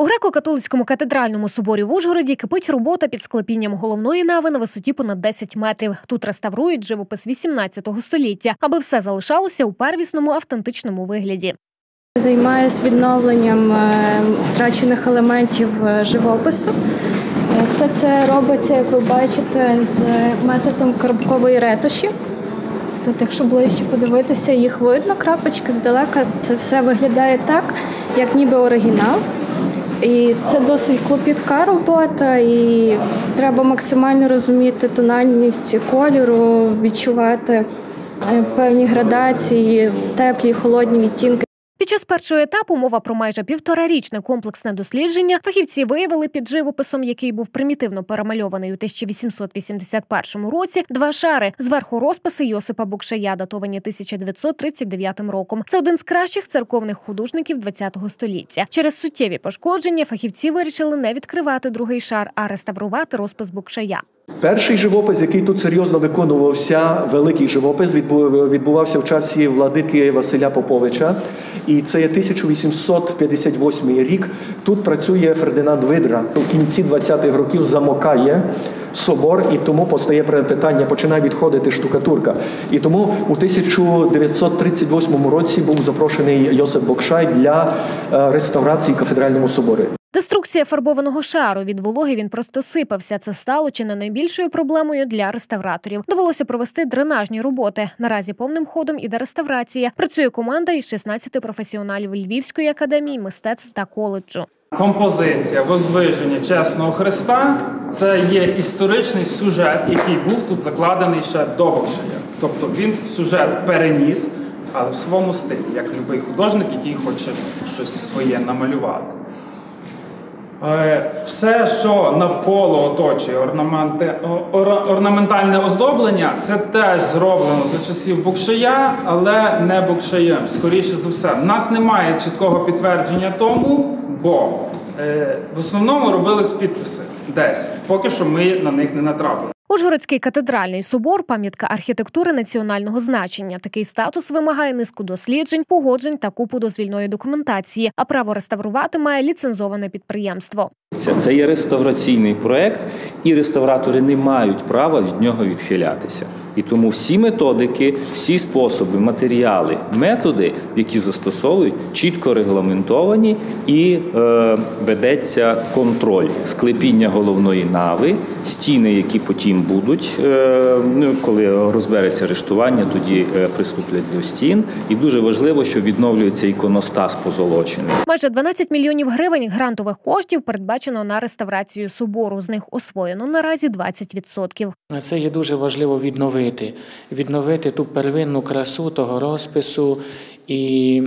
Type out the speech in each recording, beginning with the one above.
У греко-католицькому катедральному соборі в Ужгороді кипить робота під склепінням головної нави на висоті понад 10 метрів. Тут реставрують живопис 18 століття, аби все залишалося у первісному автентичному вигляді. Займаюся відновленням е, втрачених елементів е, живопису. Е, Все це робиться, як ви бачите, з методом коробкової ретуші. Тут, якщо ближче подивитися, їх видно, крапочки здалека. Це все виглядає так, як ніби оригінал. І це досить клопітка робота, і треба максимально розуміти тональність кольору, відчувати е, певні градації, теплі холодні відтінки. Під час першого етапу мова про майже півторарічне комплексне дослідження. Фахівці виявили під живописом, який був примітивно перемальований у 1881 році, два шари зверху розписи Йосипа Букшая, датовані 1939 роком. Це один з кращих церковних художників ХХ століття. Через суттєві пошкодження фахівці вирішили не відкривати другий шар, а реставрувати розпис Букшая. Перший живопис, який тут серйозно виконувався, великий живопис, відбу- відбувався в часі владики Василя Поповича. І це є 1858 рік. Тут працює Фердинанд Видра. У кінці 20-х років замокає собор, і тому постає питання, починає відходити штукатурка. І тому у 1938 році був запрошений Йосип Бокшай для е, реставрації кафедральному соборі. Деструкція фарбованого шару від вологи він просто сипався. Це стало чи не найбільшою проблемою для реставраторів. Довелося провести дренажні роботи. Наразі повним ходом іде реставрація. Працює команда із 16 професіоналів Львівської академії мистецтв та коледжу. Композиція Воздвиження Чесного Христа це є історичний сюжет, який був тут закладений ще до Бокшая. Тобто він сюжет переніс, але в своєму стилі, як будь-який художник, який хоче щось своє намалювати. Е, Все, що навколо оточує орнаменти, орнаментальне оздоблення, це теж зроблено за часів Букшая, але не Букшаєм. Скоріше за все, У нас немає чіткого підтвердження тому, бо е, в основному робили з підписи десь. Поки що ми на них не натрапили. Ужгородський катедральний собор пам'ятка архітектури національного значення. Такий статус вимагає низку досліджень, погоджень та купу дозвільної документації. А право реставрувати має ліцензоване підприємство. Це, є реставраційний проект, і реставратори не мають права від нього відхилятися. І тому всі методики, всі способи, матеріали, методи, які застосовують, чітко регламентовані і е, ведеться контроль склепіння головної нави, стіни, які потім будуть, е, ну, коли розбереться арештування, тоді е, приступлять до стін. І дуже важливо, що відновлюється іконостас позолочений. Майже 12 мільйонів гривень грантових коштів передбачено на реставрацію собору. З них освоєно наразі 20%. Це є дуже важливо відновити, відновити ту первинну красу того розпису. І,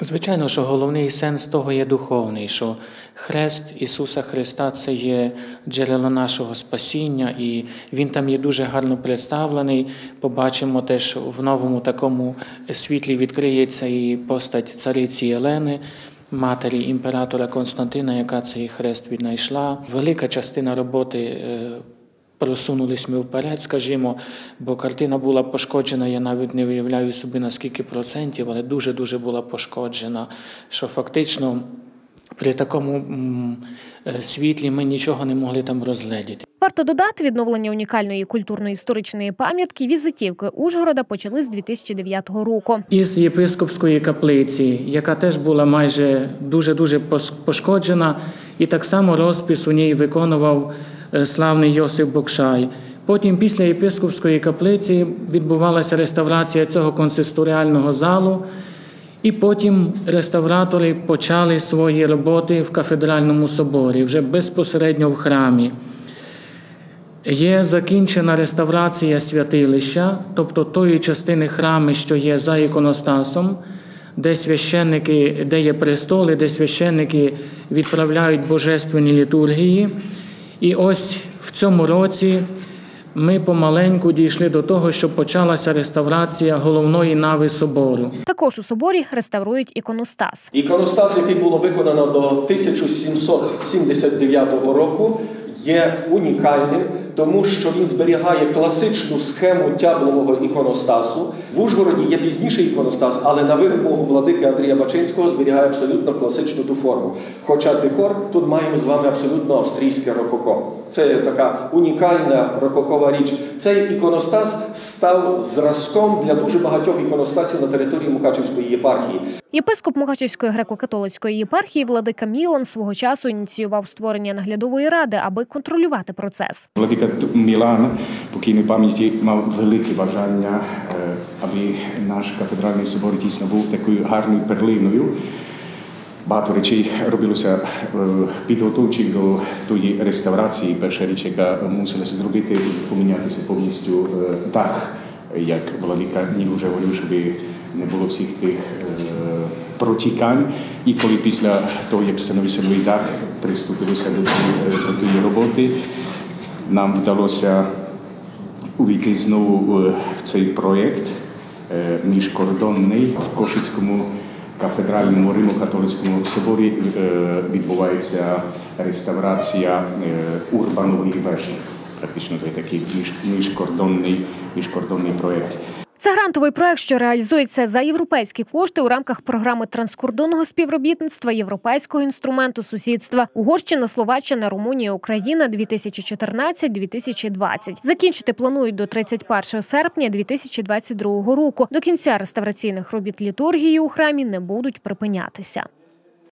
звичайно, що головний сенс того є духовний, що хрест Ісуса Христа це є джерело нашого спасіння, і Він там є дуже гарно представлений. Побачимо теж в новому такому світлі відкриється і постать цариці Єлени. Матері імператора Константина, яка цей хрест віднайшла. Велика частина роботи е, просунулись ми вперед, скажімо, бо картина була пошкоджена, я навіть не уявляю собі на скільки процентів, але дуже-дуже була пошкоджена, що фактично при такому е, світлі ми нічого не могли там розгледіти. Варто додати, відновлення унікальної культурно-історичної пам'ятки візитівки Ужгорода почали з 2009 року. Із єпископської каплиці, яка теж була майже дуже-дуже пошкоджена, і так само розпис у ній виконував славний Йосип Бокшай. Потім, після єпископської каплиці, відбувалася реставрація цього консисторіального залу, і потім реставратори почали свої роботи в кафедральному соборі, вже безпосередньо в храмі. Є закінчена реставрація святилища, тобто тої частини храму, що є за іконостасом, де священники, де є престоли, де священники відправляють божественні літургії. І ось в цьому році ми помаленьку дійшли до того, що почалася реставрація головної нави собору. Також у соборі реставрують іконостас. Іконостас, який було виконано до 1779 року, є унікальним, тому що він зберігає класичну схему тяблового іконостасу, В Ужгороді є пізніший іконостас, але на вимогу владики Андрія Бачинського зберігає абсолютно класичну ту форму. Хоча декор тут маємо з вами абсолютно австрійське рококо. Це така унікальна рококова річ. Цей іконостас став зразком для дуже багатьох іконостасів на території Мукачівської єпархії. Єпископ Мукачівської греко-католицької єпархії Владика Мілан свого часу ініціював створення наглядової ради, аби контролювати процес. Владика Мілан, покійної пам'яті, мав велике бажання, аби наш кафедральний собор дійсно був такою гарною перлиною. Багато речей робилося е, підготовчих до тої реставрації. Перша річ, яка мусилася зробити, помінятися повністю е, дах, як владика Нілуже говорив, щоб не було всіх тих е, протікань. І коли після того, як встановився новий дах, приступилося до тієї, роботи, нам вдалося увійти знову в цей проєкт міжкордонний в Кошицькому кафедральному Римо-католицькому соборі е, відбувається реставрація е, урбанової вежі. Практично це такий міжкордонний, міжкордонний проєкт. Це грантовий проект, що реалізується за європейські кошти у рамках програми транскордонного співробітництва Європейського інструменту сусідства Угорщина, Словаччина, Румунія, Україна 2014-2020. Закінчити планують до 31 серпня 2022 року. До кінця реставраційних робіт літургії у храмі не будуть припинятися.